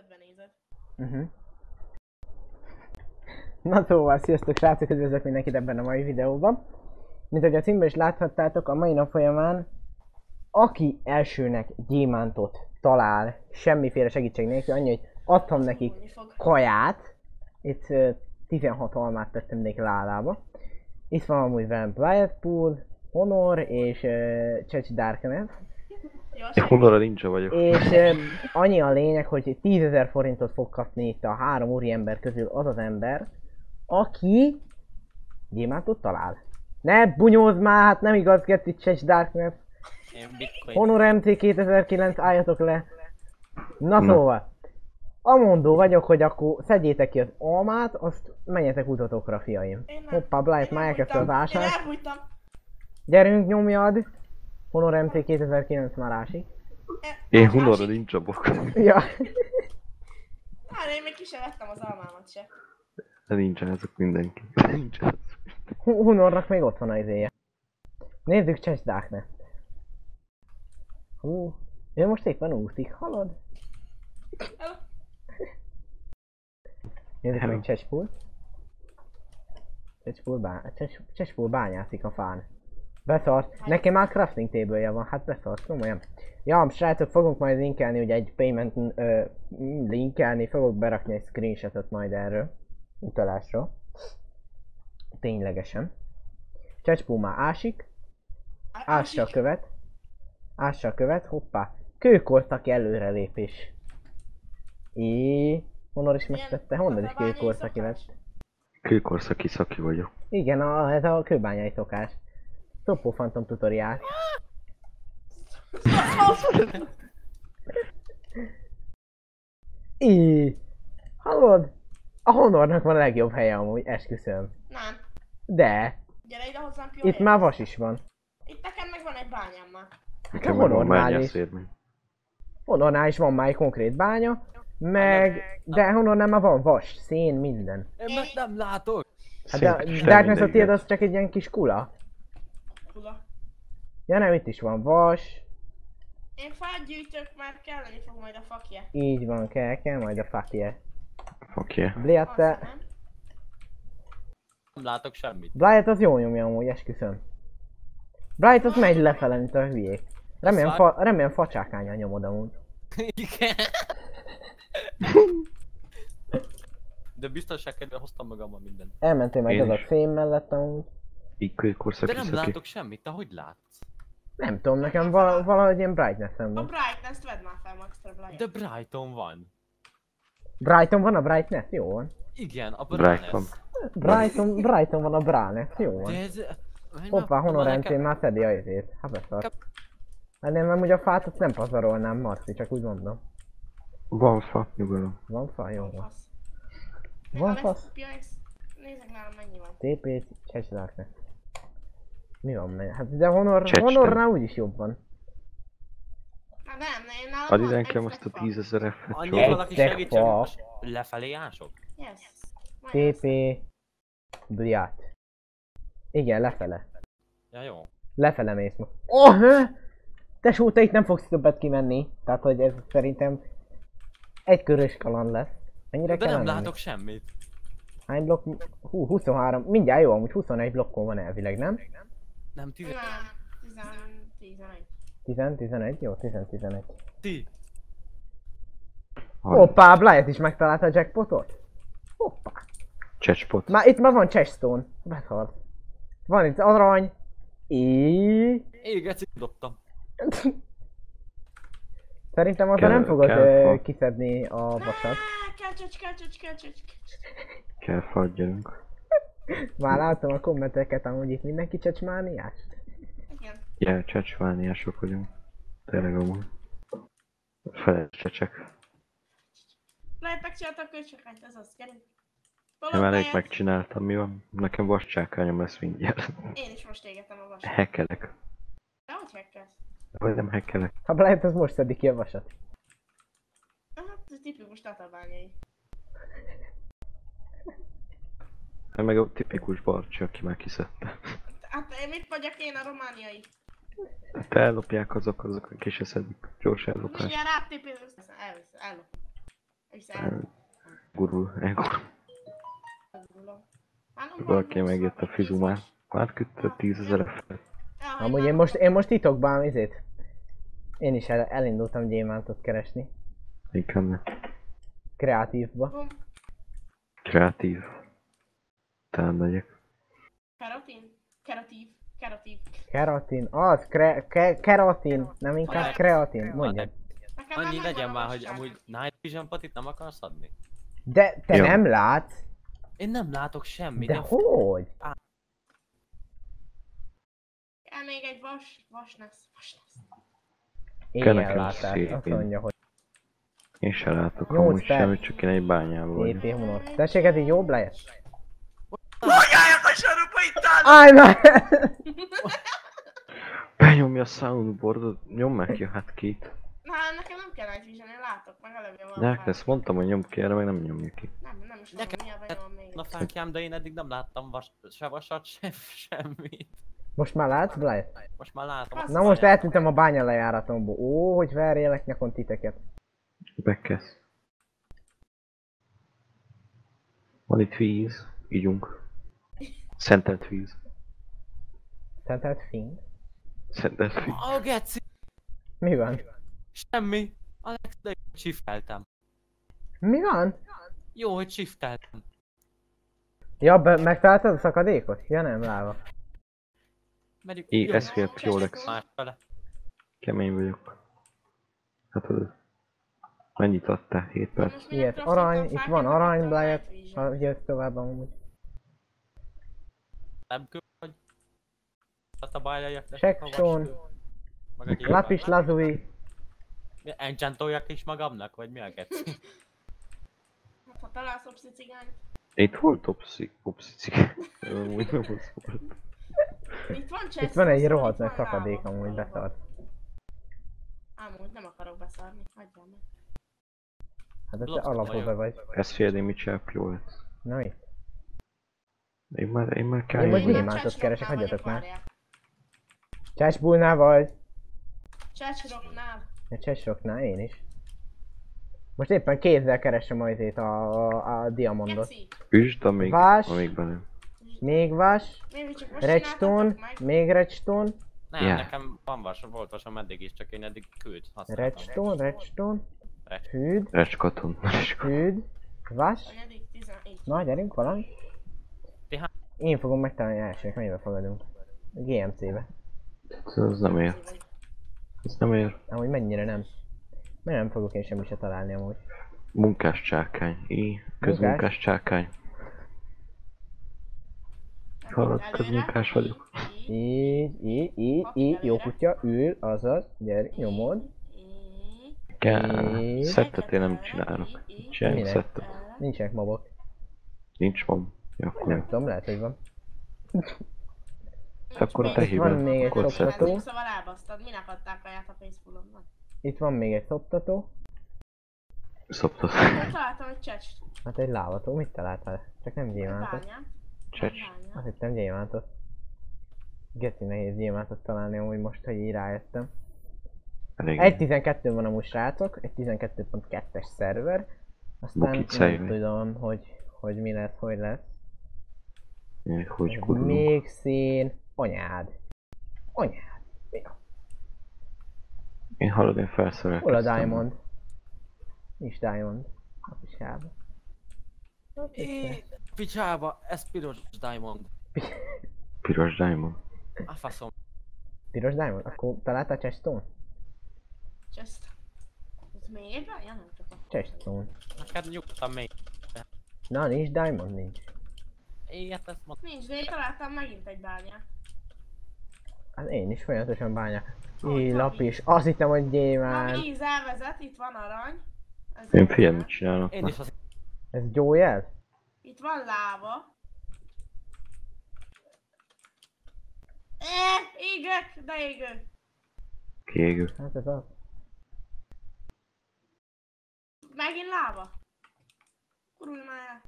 földbe nézed. Uh-huh. Na szóval, sziasztok srácok, üdvözlök mindenkit ebben a mai videóban. Mint ahogy a címben is láthattátok, a mai nap folyamán aki elsőnek gyémántot talál, semmiféle segítség nélkül, annyi, hogy adtam nekik kaját. Itt ö, 16 almát tettem mindenki ládába. Itt van amúgy velem Blythepool, Honor és uh, Csecsi Darknet. Én nincs vagyok. És ö, annyi a lényeg, hogy 10.000 forintot fog kapni itt a három úri ember közül az az ember, aki gyémántot talál. Ne bunyózz már, hát nem igaz, Darknet. Én bitcoin. Honor MT 2009, álljatok le. Na szóval, amondó vagyok, hogy akkor szedjétek ki az almát, azt menjetek utatokra, fiaim. Én nem. Hoppá, Blight már elkezdte az ását. elbújtam. Gyerünk, nyomjad! Honor MT 2009 már ásik. Én a Honora másik- nincs a bok. Ja. Hát én még ki sem vettem az almámat se. De nincsen ezek mindenki. Nincsen ezek. Hu- Hunornak még ott van az izéje. Nézzük Chess Darknet. Hú, ő most éppen úszik, hallod? Hello. Nézzük meg Chesspool. Chesspool, bá... Chesspool bányászik a fán. Beszart. Nekem már crafting table van, hát beszart, komolyan. Ja, srácok, fogunk majd linkelni, ugye egy payment ö, linkelni, fogok berakni egy screenshotot majd erről. Utalásról. Ténylegesen. Chesspool már ásik. Ássa a követ. Ássa a követ, hoppá. Kőkorszaki előrelépés. É, Honor is megtette, Honor is kőkorszaki lett. Kőkorszaki szaki vagyok. Igen, a, ez a kőbányai szokás. Topo Phantom tutoriál. Í, hallod? A Honornak van a legjobb helye amúgy, esküszöm. Nem. De, Gyere ide hozzám ki. itt már vas is van. Itt nekem meg van egy bányám már. Nekem A meg van Honornál is. Honornál is van már egy konkrét bánya, meg... De Honornál már van vas, szén, minden. Én meg nem látok. Hát de Darkness a semmi tiéd az csak egy ilyen kis kula. Hula. Ja nem, itt is van vas. Én fát gyűjtök, mert kelleni fog majd a fakje. Így van, kell, kell majd a fakje. Fuck yeah. Bliat, Azt te... nem. Nem látok semmit. Blight az jó nyomja amúgy, esküszöm. Blight az megy lefele, mint a hülyék. Remélem, fa, remélem facsákányal nyomod amúgy. Igen. De biztonságkedve hoztam magammal mindent. Elmentél Én az a fém mellett amúgy. Így De nem szaki. látok semmit, te hogy látsz? Nem tudom, nekem val- valahogy ilyen brightness-em A van. brightness-t vedd már fel, Max Blight. De Brighton van. Brighton van a brightness? Jó van. Igen, a Brighton. Brightness. Brighton, Brighton van a brightness, jó van. De ez... Hoppá, Honor Van MT már szedi a izét. Hát beszart. Hát én amúgy a fát azt nem pazarolnám, Marci, csak úgy mondom. Van fa, nyugodom. Van fa? Jó van. Van a? PX Nézzek nálam mennyi van. TP, Chess Darkness. Mi van meg? Hát de Honor, Csecsten. Honornál úgyis jobb van. Hát nem, ne, én nálam Add van ide nekem azt a stack fa. 10.000 F-et, Annyi valaki Egy segítsen, lefelé ások? Yes. TP, Bliat. Igen, lefele. Ja jó. Lefele mész ma. Oh, hö! Tesó, te itt nem fogsz többet kimenni. Tehát, hogy ez szerintem egy körös kaland lesz. Mennyire De kell nem menni? látok semmit. Hány blokk? Hú, 23. Mindjárt jó, amúgy 21 blokkon van elvileg, nem? Nem tűnik. Nem, 10, 11. 10, 11? Jó, 10, 11. Ti. Hoppá, Blight is megtalálta a jackpotot? Hoppá. Csecspot. Már itt már van cheststone. Beszart. Van itt arany. É. Éget dobtam. Szerintem azzal Kell- nem fogod kell kiszedni a vasat. Kecsecs, kecsecs, kecsecs. Kell fa, gyerünk. Már látom a kommenteket, amúgy itt mindenki csecsmániás. Igen. Ja, csecsvániások vagyunk. Tényleg amúgy. Feles csecsek. Lehet megcsinálta a kölcsökányt, ez az, gyerünk. Nem elég Palottáját. megcsináltam, mi van? Nekem vascsákányom lesz mindjárt. Én is most égetem a vasat. Hekelek. De hogy hekkelsz? Vagy nem hekelek. Ha Blight az most szedik ki a vasat. Hát, ez tipikus tatabányai. Hát meg a tipikus barcsi, aki már kiszedte. Hát mit vagyok én a romániai? Hát ellopják azok, azok, akik se szedik. Gyors ellopás. Mindjárt rátépélősz. Elvisz, ellop. És el- Gurul, elgurul. Valaki megjött a fizumát. tíz Már küldte tízezer fel. most. Ja, hogy Amúgy én most, én most titokban izét. Én is el, elindultam gyémántot keresni. Inkább ne. Kreatívba. Kreatív. Talán megyek. Keratin? Keratív. Keratív. Keratin, az, kre, ke, keratin, nem inkább kreatin, mondjad. Nekem Annyi legyen a már, hogy amúgy Night Vision patit nem akarsz adni? De te Jó. nem látsz? Én nem látok semmit. De hogy? Kell még egy vas, vas lesz, vas lesz. Éjjel nekem látás, szép azt mondja, hogy Én se látok amúgy semmit, csak én egy bányában vagyok. Tessék, ez így jobb lehet? Mondjátok a sarokba itt áll! Állj már! Benyomja a soundboardot, nyom meg ki a hát két. Na, nekem nem kell egy vision, én látok, meg eleve van. Nyák, ezt mondtam, hogy nyom ki, erre meg nem nyomja ki. Nem, nem is tudom, mi a benyomom még. Na fákjám, de én eddig nem láttam vas, se vasat, se semmit. Most már látsz, Blair? Most már látom. Az- Na most eltűntem a bánya lejáratomból. Ó, hogy verjélek nyakon titeket. Bekezd. Van itt víz, ígyunk. Szentelt víz. Szentelt finn. Szentelt víz. Ó, geci! Mi van? Semmi. Alex, de shifteltem. Mi van? Jó, hogy shifteltem. Ja, be, megtaláltad a szakadékot? Ja nem, láva. Megyünk. I, jó, ez fél Piolex. Másfele. Kemény vagyok. Hát tudod. Mennyit adtál? 7 perc? Ilyet arany, itt van arany, vision. Ha jössz tovább amúgy. Nem küld, hogy... Hát a bájjaiak Checkstone. Lapis lazuli. Enchantoljak is magamnak, vagy mi a? Hát, Ha találsz obszi cigányt. Itt volt opszi, opszi Úgy nem az volt. Itt van Itt van egy aztán rohadt nagy szakadék amúgy beszart. Amúgy nem akarok beszarni, hagyjál meg. Hát te vagyok. vagy. Ez fél, én mit csinál Piolex? Na mi? Én már, én már kell Én most gyémántot keresek, hagyjatok már. várjál. Csesbulnál vagy? Chest rocknál. A csesroknál én is. Most éppen kézzel keresem azért a, a, a diamondot. Üsd, amíg, Vás. amíg belém. Még most redstone, még redstone, Nem, Yeah. nekem van vas, volt vasom eddig is, csak én eddig küld használtam. redstone, redstone, Redstone. hűd, Recskaton. Recskaton. hűd, vas. Anyadik, 11. Na, gyerünk valami. Ti Én fogom megtalálni elsőnek, melybe fogadunk. GMC-be. Ez nem ér. Ez nem ér. Amúgy mennyire nem. Mert nem fogok én semmit se találni amúgy. Munkás csákány. I, közmunkás csákány. Hallod, közmunkás vagyok. Így, így, így, így, jó kutya, ül, azaz, gyere, nyomod. Kell. Szettet én nem csinálok. Minek? szettet. Nincsenek mobok. Nincs mom. Ja, akkor Nem tudom, lehet, hogy van. Akkor a te Nincs Van hibád. még egy Akkor még. Szóval elbasztad, minek adták kaját a Facebookon? Itt van még egy szoptató. Szoptat. Én találtam egy csest. Hát egy lávató, mit találtál? Csak nem gyémántot. Csecs. Azt hittem gyémántot. Geci nehéz gyémántot találni amúgy most, hogy így rájöttem. Egy 12 van amúgy srácok, egy 12.2-es szerver. Aztán Bukit nem tudom, hogy, hogy mi lesz, hogy lesz. Még Hogy gurulunk. Még szín, anyád. Anyád. Ja. Én hallod, én felszerelkeztem. Hol a Diamond? Nincs Diamond. A pisába. É, Picsába, ez piros diamond. Piros diamond. A faszom. Piros Diamond? Akkor találtál Chestone? Chest. Ez egy bánya? Nem csak a... Chestone. Neked nyugtam még. Na, nincs Diamond, nincs. Ilyet ezt mondtam. Nincs, de én találtam megint egy bányát. Hát én is folyamatosan. Hogy Így van lapis. Azt hittem, hogy A gyémánt. víz elvezet, itt van arany. Ez Én figyelj, mit csinálok. Én Na, is az... Ez gyójel? Itt van láva. Eh, égek, de égő. Kiégő. Hát ez az. Megint láva. Kurulj már el.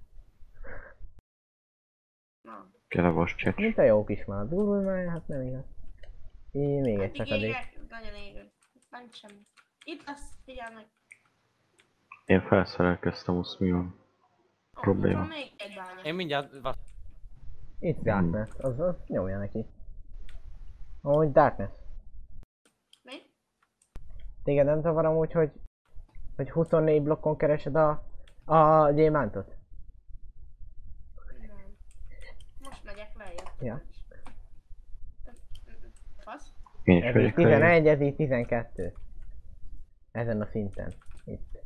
A vas csecs. Mint a jó kis már. Durul már, hát nem igaz. Így még egy eddig szakadék. nagyon égő. Itt nincs semmi. Itt lesz, figyelj meg. Én felszerelkeztem, azt mi van? Probléma. Egy. Én mindjárt vas... Itt Darkness, az, az nyomja neki. Amúgy Darkness. Mi? Téged nem zavar amúgy, hogy, hogy 24 blokkon keresed a, a gyémántot? Nem. Most megyek lejjebb. Ja. Fasz? Én is lejjebb. 11, ez így 12. Ezen a szinten. Itt.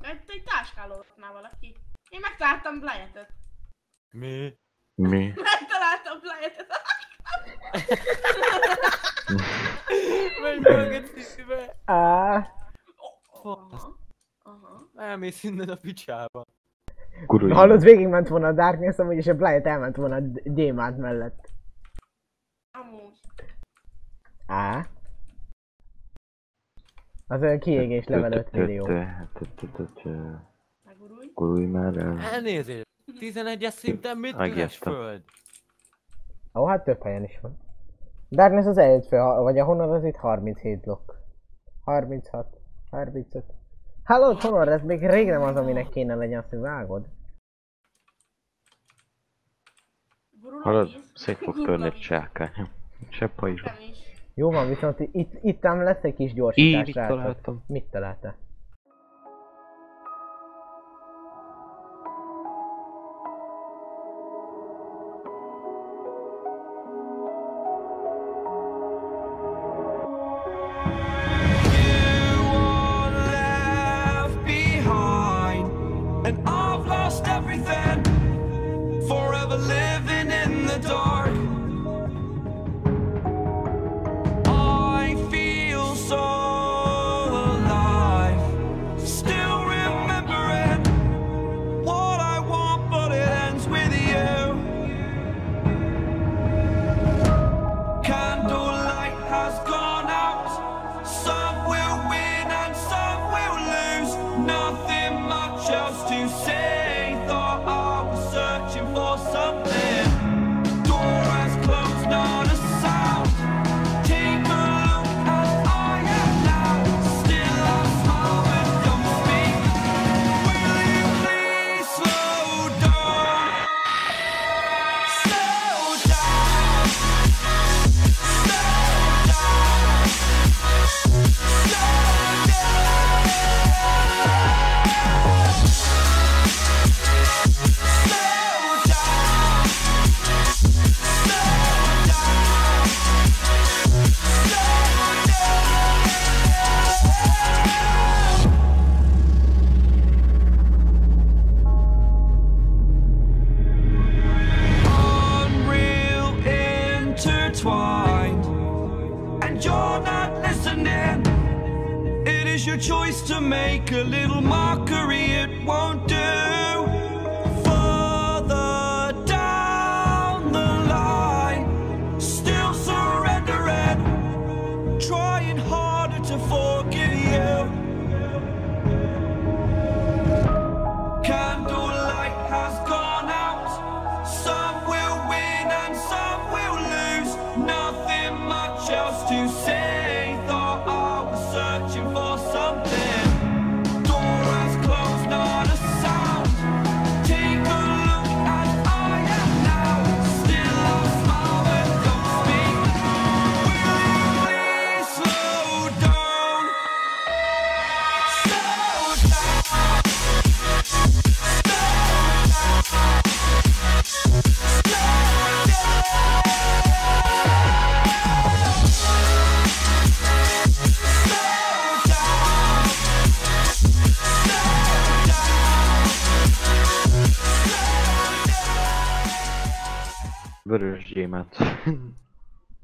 Mert egy táskálódott már valaki. Én megtaláltam Blyetet. Mi? Mi? Megtaláltam Blyetet. Menj mögött szívbe! Á, Aha. Aha. Elmész innen a picsába. Gurulj. hallod, végigment volna a Darkness, amúgy és a Blight elment volna a gyémánt mellett. Amúgy. Á. Az olyan kiégés level 5 millió. Gurulj már el. Elnézést! 11-es szinten mit Megijedtem. föld? Ó, hát több helyen is van. Darkness az előtt fel, vagy a Honor az itt 37 blokk. 36, 35. Hallod, Honor, ez még rég nem az, aminek kéne legyen, azt hogy vágod. A Hallod? Szét fog a törni egy víz. csákány. Se pajzs. Nem is. Jó van, viszont itt, itt ám lesz egy kis gyorsítás, Így, srácok. találtam. Mit találtál?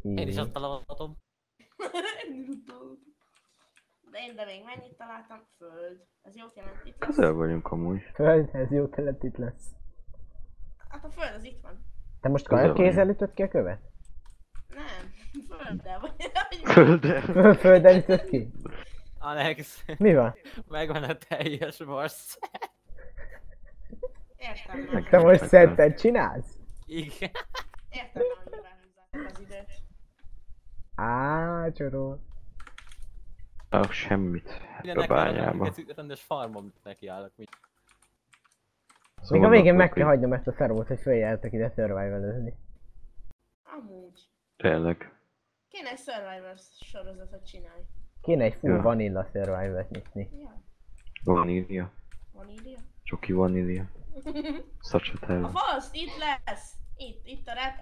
Én is azt találtam. De én de még mennyit találtam? Föld. Ez jót jelent itt lesz. Közel vagyunk amúgy. Föld, ez jó telet itt lesz. Hát a föld az itt van. Te most Közel kajakézzel ütöd ki a követ? Nem. Földdel vagy. Földre. Föld, földdel ütöd ki? Alex, Mi van? megvan a teljes morsz. Értem. Te most szettet csinálsz? Igen. Értem hogy az időt. Á, csoró. Ah, semmit. A Ugye nekem bányába. rendes farmom nekiállok. Mit? Még a végén meg kell hagynom ezt a szerót, hogy följeltek ide survival Amúgy. Tényleg. Kéne egy Survivor sorozatot csinálni. Kéne egy full Ja. vanilla survival-t nyitni. Ja, Vanília. van írja. Csoki vanília. Such a A fasz, itt lesz! Itt, itt a red,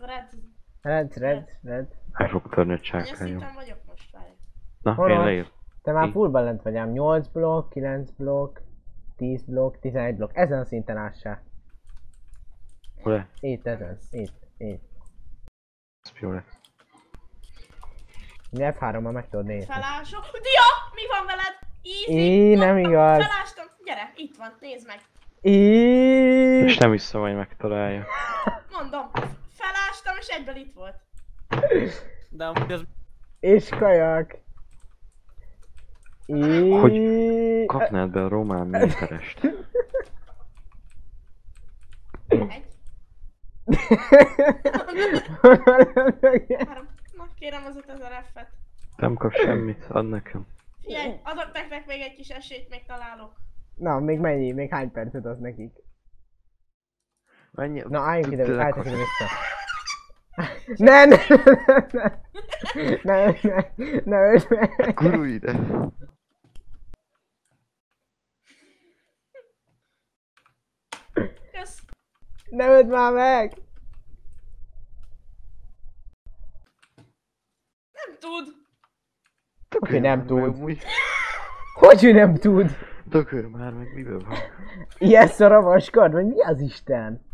a red, Red, red, red. El fog törni a milyen csákányom. szinten vagyok most, várj. Na, Hol én van? leír. Te már fullban lent vagy ám. 8 blokk, 9 blokk, 10 blokk, 11 blokk. Ezen a szinten ássál. Hol Itt, ezen. Itt, itt. Ez jó lesz. Mi F3-mal meg tudod nézni. Felások. Dia! Mi van veled? Easy! Í, nem igaz. Felástam. Gyere, itt van, nézd meg. És Íííí. nem vissza majd megtalálja. Mondom, és egyből itt volt. De amúgy ez És kajak. Íííí. Kapnád be a román méterest. Egy, három. Na, kérem az 5000 F-et. Nem kap semmit, add nekem. Figyelj, adok nektek még egy kis esélyt, még találok. Na, még mennyi? Még hány percet az nekik? Mennyi? Na, álljunk ide, kap- vissza. Ne, ne, ne, ne, ne, ne, ne öld meg. Gurulj ide! Kösz. Ne öld már meg! Nem tud. Hogy nem tud. Hogy ő nem tud? Tökör már meg miben van? Ilyen szar vaskad? Vagy mi az Isten?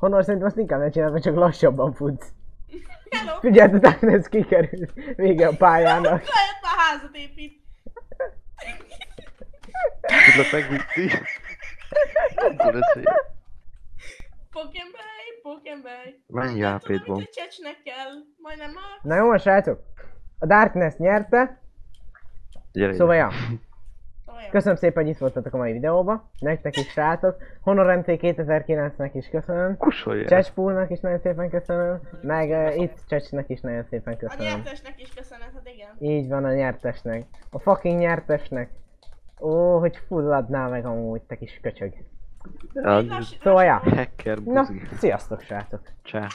Honnan szerintem azt inkább ne csinálod, mert csak lassabban futsz. Hello. Figyeld, utána ez kikerül. Vége a pályának. Lehet már házat épít. Tudlak egy- Pokembay, Pokembay. Mennyi tudom, van? a csecsnek kell. Majdnem a... Na jó, srácok. A Darkness nyerte. Gyere Szóval, ja. Köszönöm szépen, hogy itt voltatok a mai videóban. Nektek is, srácok. Honor MT 2009-nek is köszönöm. Kusolj el. Csespoolnak is nagyon szépen köszönöm. Meg uh, itt Csecsnek is nagyon szépen A köszönöm. nyertesnek is köszönhet, hát igen. Így van a nyertesnek. A fucking nyertesnek. Ó, hogy fulladnál meg amúgy, te kis köcsög. Szóval, ja. Hacker Na, buzi. sziasztok, srácok. Csá.